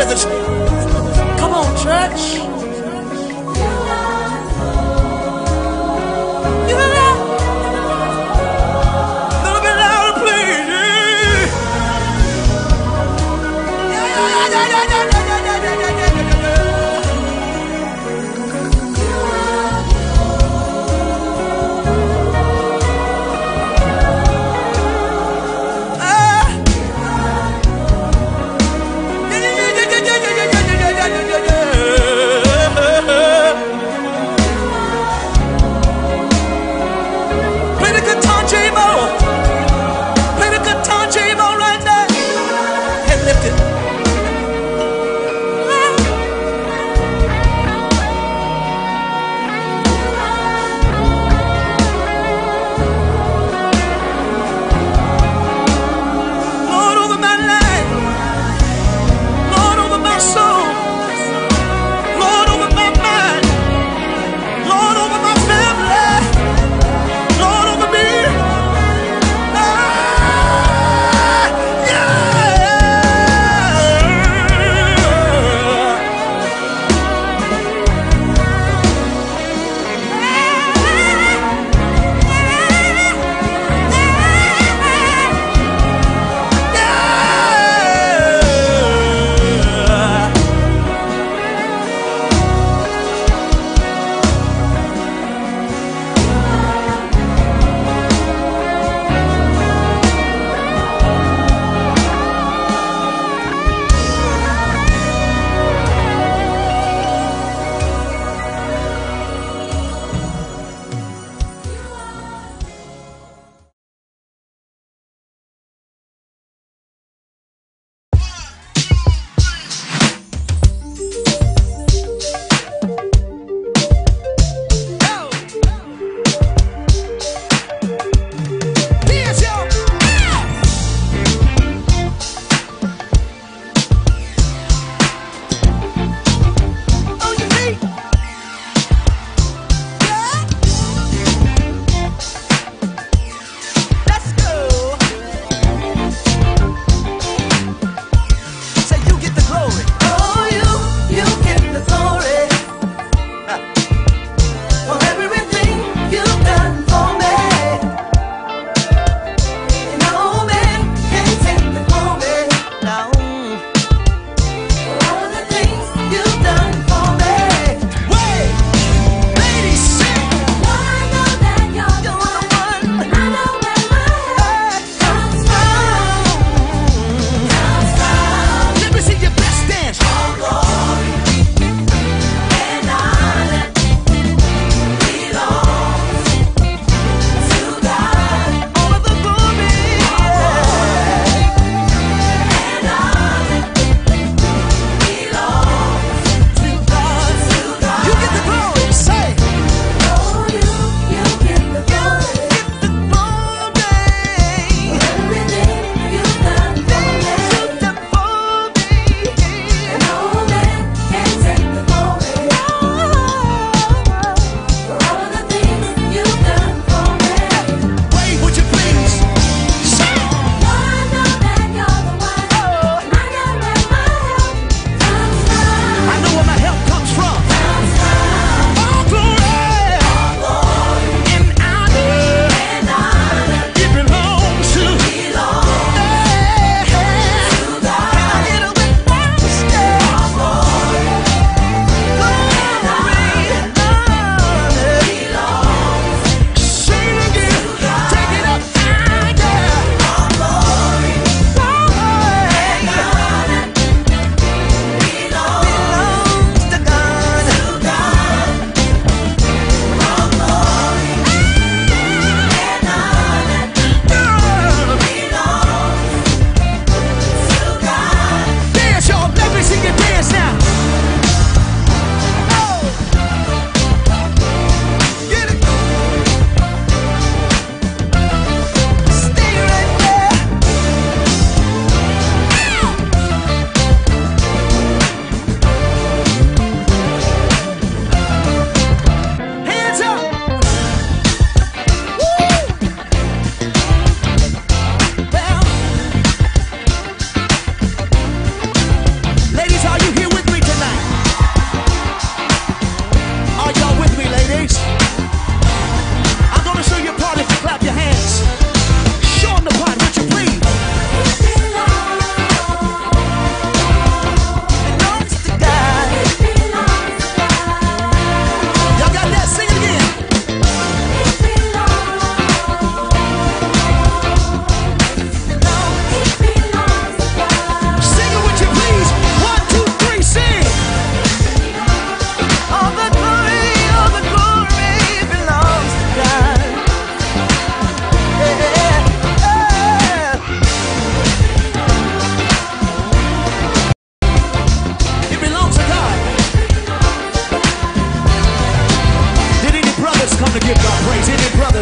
Come on, church.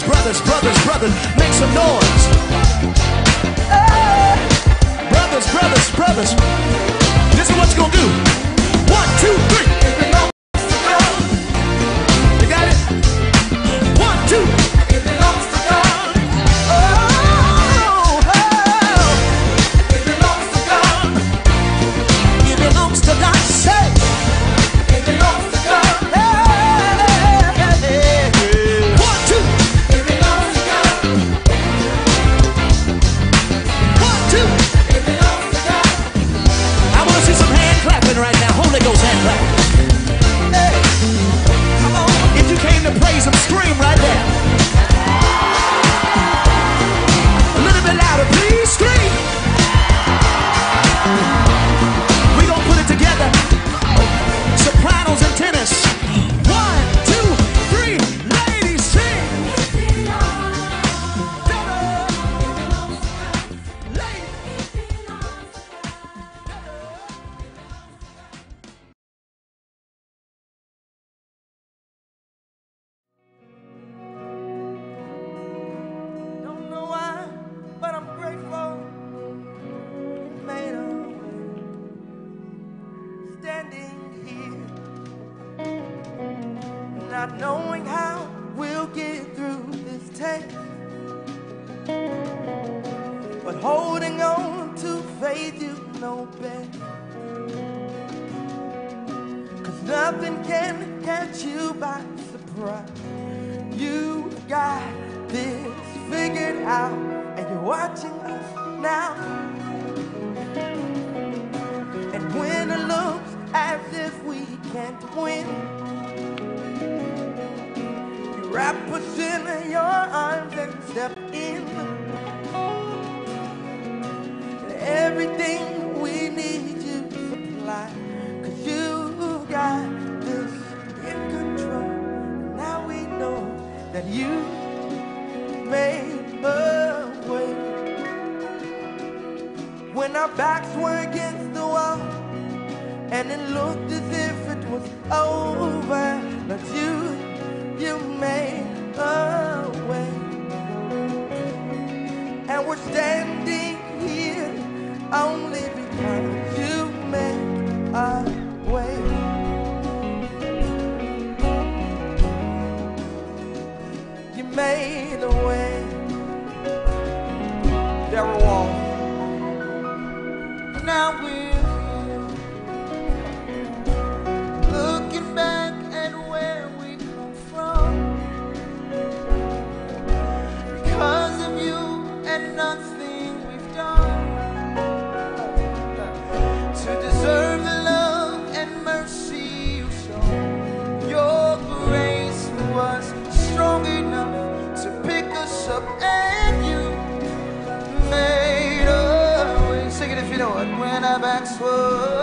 brothers, brothers, brothers, make some noise. Not knowing how we'll get through this test, but holding on to faith you know best. Cause nothing can catch you by surprise. You got this figured out, and you're watching us now. And when it looks as if we can't win, wrap us in your arms and step in. And everything we need you supply, cause you got this in control. Now we know that you made a way when our backs were against the wall and it looked as if it was over. But you, you made a way. And we're standing here only because you made a way. You made a way. There were walls. Now we Oh.